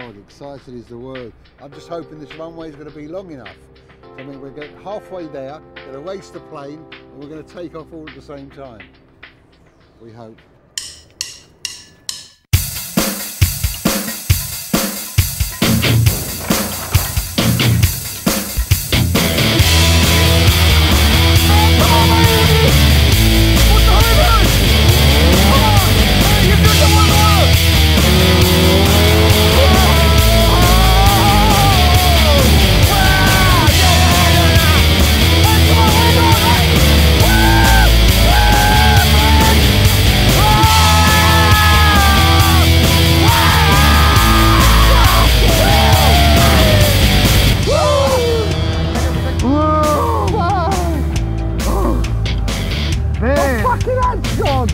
excited is the word. I'm just hoping this runway is going to be long enough. I mean, we're getting halfway there, going to race the plane, and we're going to take off all at the same time. We hope. Fucking head's gone!